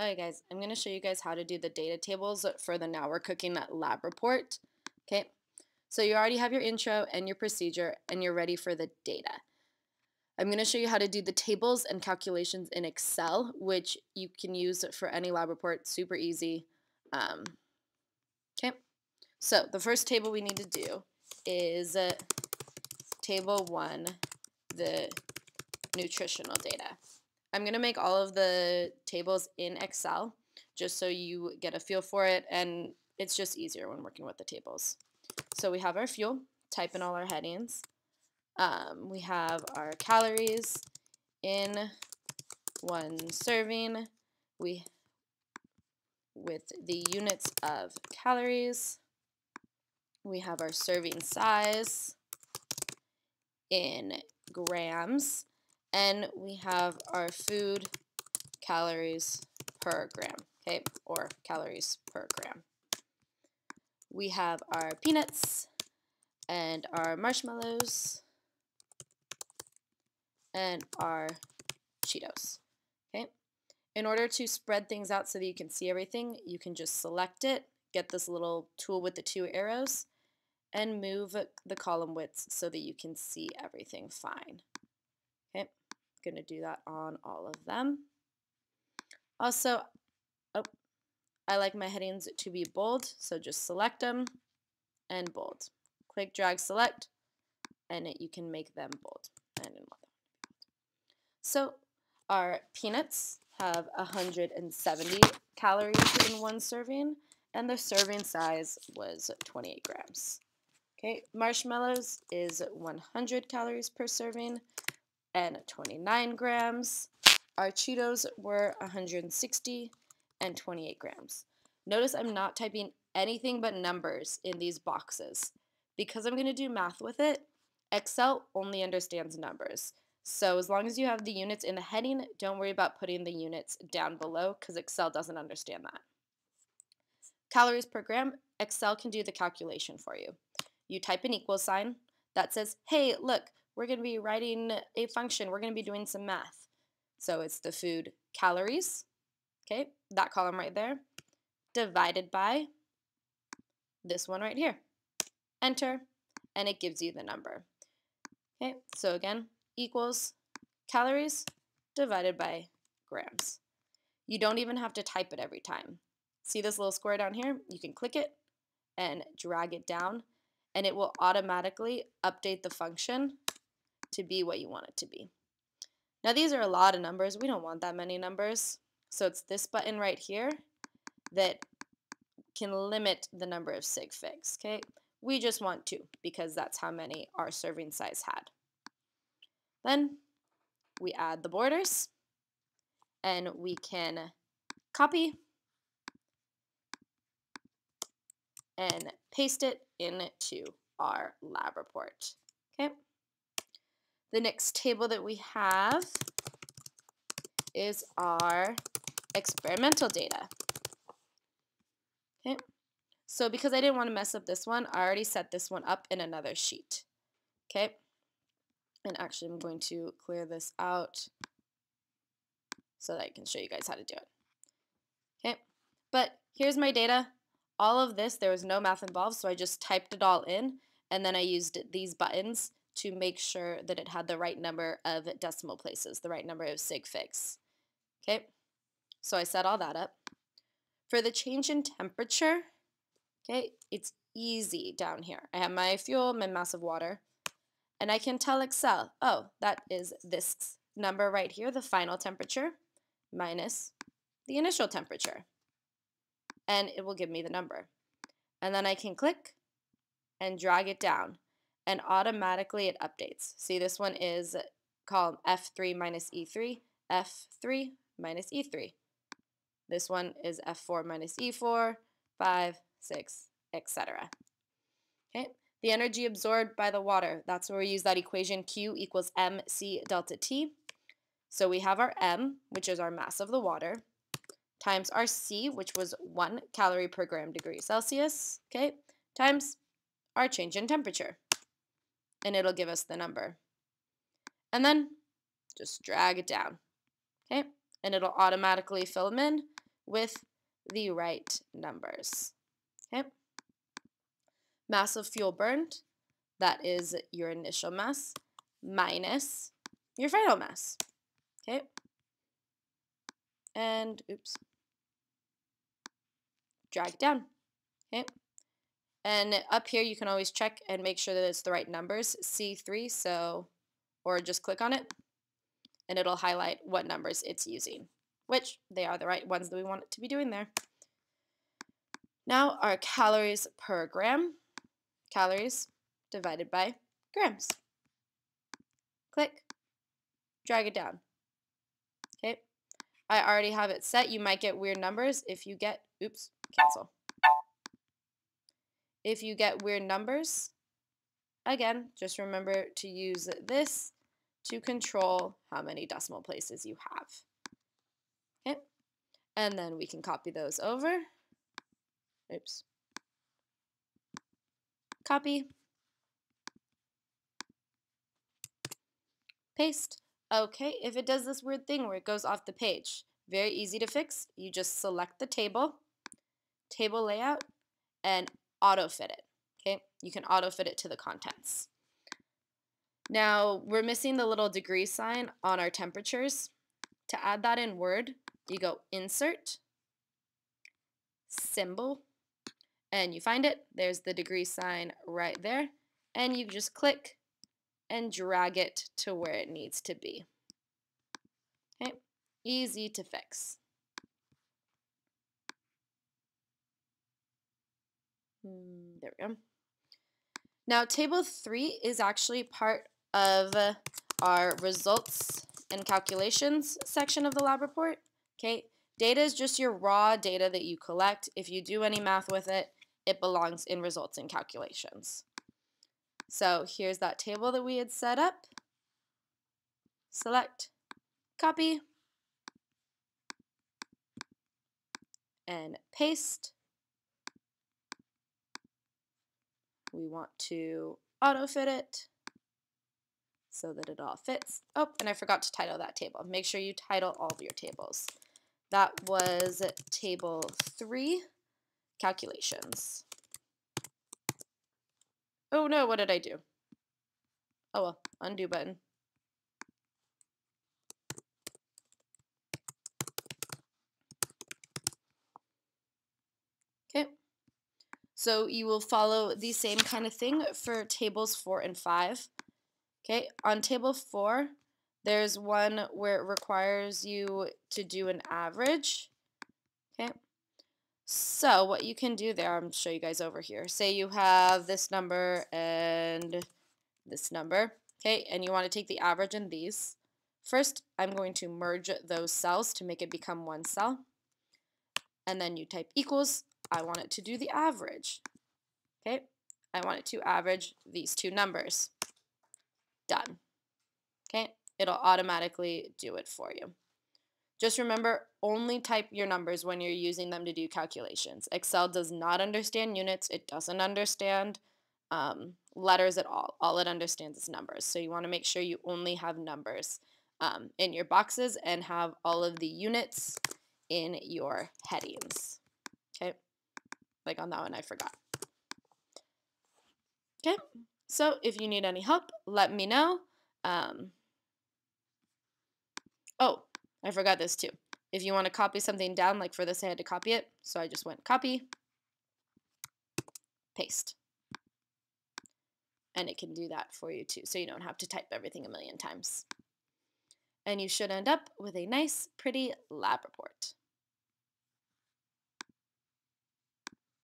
Alright guys, I'm going to show you guys how to do the data tables for the Now We're Cooking lab report. Okay, so you already have your intro and your procedure and you're ready for the data. I'm going to show you how to do the tables and calculations in Excel, which you can use for any lab report, super easy. Um, okay, so the first table we need to do is uh, table one, the nutritional data. I'm going to make all of the tables in Excel just so you get a feel for it and it's just easier when working with the tables. So we have our fuel, type in all our headings. Um, we have our calories in one serving. We with the units of calories. We have our serving size in grams and we have our food calories per gram, okay, or calories per gram. We have our peanuts and our marshmallows and our Cheetos, okay? In order to spread things out so that you can see everything, you can just select it, get this little tool with the two arrows, and move the column widths so that you can see everything fine. Going to do that on all of them. Also, oh, I like my headings to be bold, so just select them and bold. Click, drag, select, and it, you can make them bold. So our peanuts have 170 calories in one serving, and the serving size was 28 grams. Okay, marshmallows is 100 calories per serving, and 29 grams. Our Cheetos were 160 and 28 grams. Notice I'm not typing anything but numbers in these boxes. Because I'm going to do math with it, Excel only understands numbers. So as long as you have the units in the heading, don't worry about putting the units down below because Excel doesn't understand that. Calories per gram, Excel can do the calculation for you. You type an equal sign that says, hey, look, we're going to be writing a function. We're going to be doing some math. So it's the food calories, okay, that column right there, divided by this one right here. Enter, and it gives you the number. Okay, so again, equals calories divided by grams. You don't even have to type it every time. See this little square down here? You can click it and drag it down, and it will automatically update the function to be what you want it to be. Now these are a lot of numbers. We don't want that many numbers. So it's this button right here that can limit the number of sig figs, okay? We just want two because that's how many our serving size had. Then we add the borders and we can copy and paste it into our lab report, okay? The next table that we have is our experimental data. Okay, so because I didn't want to mess up this one, I already set this one up in another sheet. Okay, and actually I'm going to clear this out so that I can show you guys how to do it. Okay, but here's my data. All of this, there was no math involved, so I just typed it all in, and then I used these buttons to make sure that it had the right number of decimal places, the right number of sig figs. Okay, so I set all that up. For the change in temperature, okay, it's easy down here. I have my fuel, my mass of water, and I can tell Excel, oh, that is this number right here, the final temperature, minus the initial temperature. And it will give me the number. And then I can click and drag it down and automatically it updates. See, this one is column F3 minus E3, F3 minus E3. This one is F4 minus E4, 5, 6, etc. Okay, the energy absorbed by the water, that's where we use that equation Q equals mc delta T. So we have our M, which is our mass of the water, times our C, which was 1 calorie per gram degree Celsius, okay, times our change in temperature and it'll give us the number. And then just drag it down, okay? And it'll automatically fill them in with the right numbers. Okay. Mass of fuel burned, that is your initial mass, minus your final mass. Okay. And, oops, drag down. Okay. And up here you can always check and make sure that it's the right numbers, C3, so, or just click on it and it'll highlight what numbers it's using, which they are the right ones that we want it to be doing there. Now our calories per gram, calories divided by grams. Click, drag it down. Okay, I already have it set. You might get weird numbers if you get, oops, cancel. If you get weird numbers, again, just remember to use this to control how many decimal places you have. Okay, and then we can copy those over. Oops. Copy. Paste. Okay, if it does this weird thing where it goes off the page, very easy to fix. You just select the table, table layout, and auto fit it. Okay, you can auto fit it to the contents. Now we're missing the little degree sign on our temperatures. To add that in Word, you go Insert, Symbol, and you find it. There's the degree sign right there. And you just click and drag it to where it needs to be. Okay, easy to fix. Hmm, there we go. Now, table 3 is actually part of our results and calculations section of the lab report. Okay, data is just your raw data that you collect. If you do any math with it, it belongs in results and calculations. So here's that table that we had set up. Select, copy, and paste. We want to auto fit it so that it all fits. Oh, and I forgot to title that table. Make sure you title all of your tables. That was table three, calculations. Oh no, what did I do? Oh well, undo button. Okay, so you will follow the same kind of thing for tables four and five. Okay, on table four, there's one where it requires you to do an average. Okay, so what you can do there, I'm show you guys over here. Say you have this number and this number, okay, and you want to take the average in these. First, I'm going to merge those cells to make it become one cell. And then you type equals. I want it to do the average. Okay, I want it to average these two numbers done. Okay, it'll automatically do it for you. Just remember, only type your numbers when you're using them to do calculations. Excel does not understand units. It doesn't understand um, letters at all. All it understands is numbers. So you want to make sure you only have numbers um, in your boxes and have all of the units in your headings. Okay, like on that one, I forgot. Okay, so if you need any help, let me know. Um, oh, I forgot this too. If you want to copy something down, like for this, I had to copy it. So I just went copy, paste. And it can do that for you too, so you don't have to type everything a million times. And you should end up with a nice, pretty lab report.